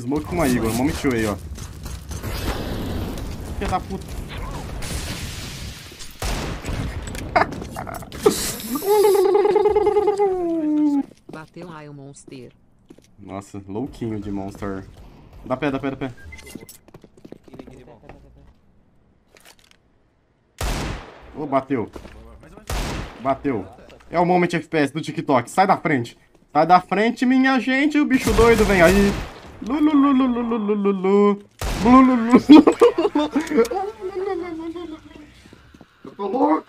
Smoke com uma Igor. Moment aí, ó. Filha da puta. Bateu aí o monster. Nossa, louquinho de monster. Dá pé, dá pé, dá pé. Ô, bateu. Bateu. É o Moment FPS do TikTok. Sai da frente. Sai da frente, minha gente. O bicho doido vem aí. Look!